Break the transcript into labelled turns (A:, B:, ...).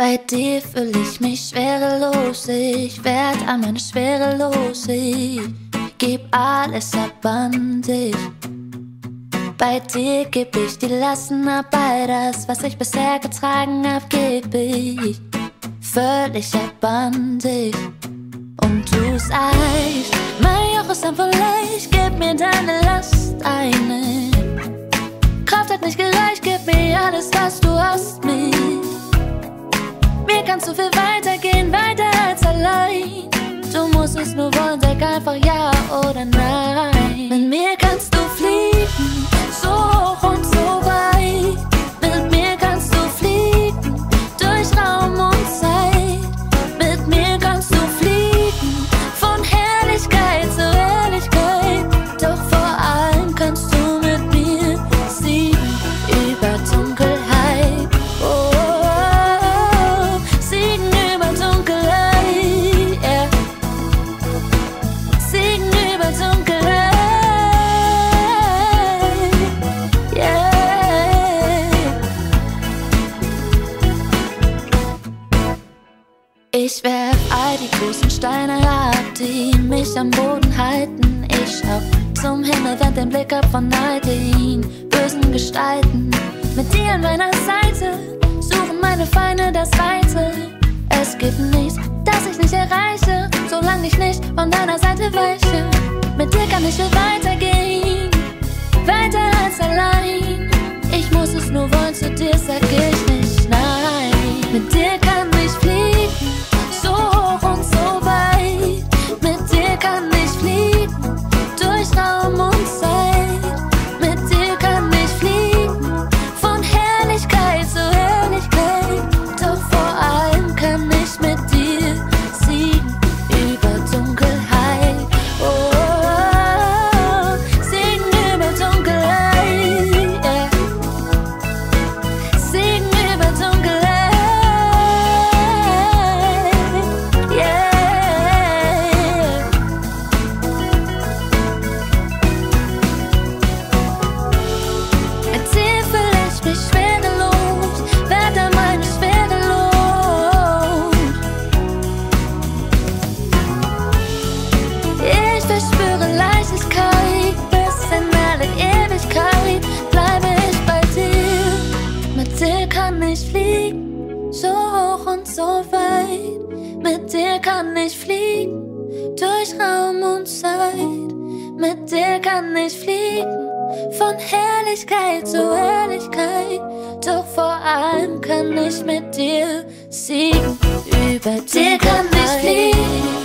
A: Bei dir fühle ich mich schwerelos, ich werd an meine Schwere los, ich geb alles ab an dich. Bei dir geb ich die Lasten ab, all das, was ich bisher getragen hab, geb ich völlig ab an dich. Und du sagst, mein Joch ist einfach leicht, gib mir deine Last eine. Kraft hat nicht gereicht, gib mir alles, was du es nur wollen, sag einfach ja oder nein. Mit mir kannst du fliegen, so hoch und so weit. Mit mir kannst du fliegen, durch Raum und Zeit. Mit mir kannst du fliegen, von Herrlichkeit zu Herrlichkeit. Doch vor allem kannst du mit mir siegen über Dunkelheit. All die großen Steine ab, die mich am Boden halten. Ich schau zum Himmel, wend den Blick ab von all den bösen Gestalten. Mit dir an meiner Seite suchen meine Feinde das Weite. Es gibt nichts, das ich nicht erreiche, solange ich nicht von deiner Seite weiche. Mit dir kann ich viel weitergehen, Mit dir kann ich fliegen, so hoch und so weit. Mit dir kann ich fliegen, durch Raum und Zeit. Mit dir kann ich fliegen, von Herrlichkeit zu Herrlichkeit. Doch vor allem kann ich mit dir siegen. Über dir kann ich fliegen,